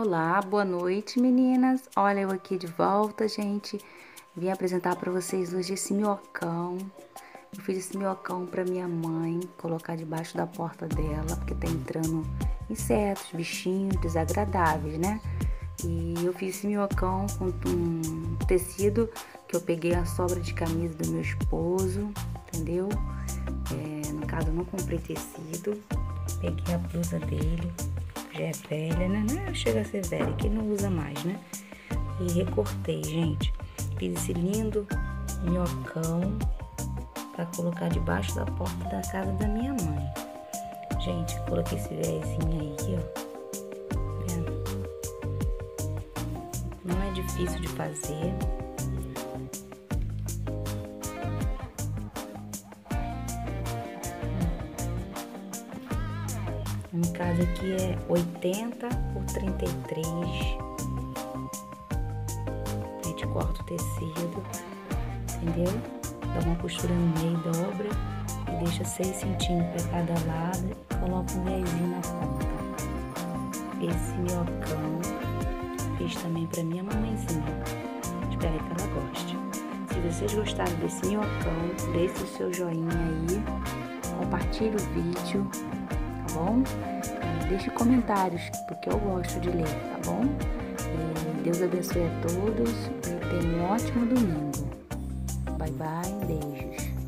Olá, boa noite meninas. Olha eu aqui de volta, gente. Vim apresentar para vocês hoje esse minhocão. Eu fiz esse minhocão para minha mãe colocar debaixo da porta dela, porque tá entrando insetos, bichinhos desagradáveis, né? E eu fiz esse minhocão com um tecido que eu peguei a sobra de camisa do meu esposo, entendeu? É, no caso, eu não comprei tecido, peguei a blusa dele, já é velha, né? Não chega a ser velha, que não usa mais, né? E recortei, gente. Fiz esse lindo minhocão para colocar debaixo da porta da casa da minha mãe. Gente, coloquei esse véizinho aí, ó. Não é difícil de fazer. No caso aqui é 80 por 33. A gente corta o tecido, entendeu? Dá uma costura no meio, dobra e deixa 6 centímetros para cada lado e coloca um véizinho na ponta. Esse minhocão fiz também para minha mamãezinha. Espero que ela goste. Se vocês gostaram desse minhocão, deixe o seu joinha aí, compartilhe o vídeo bom? Deixe comentários, porque eu gosto de ler, tá bom? E Deus abençoe a todos e tenha um ótimo domingo. Bye bye, beijos.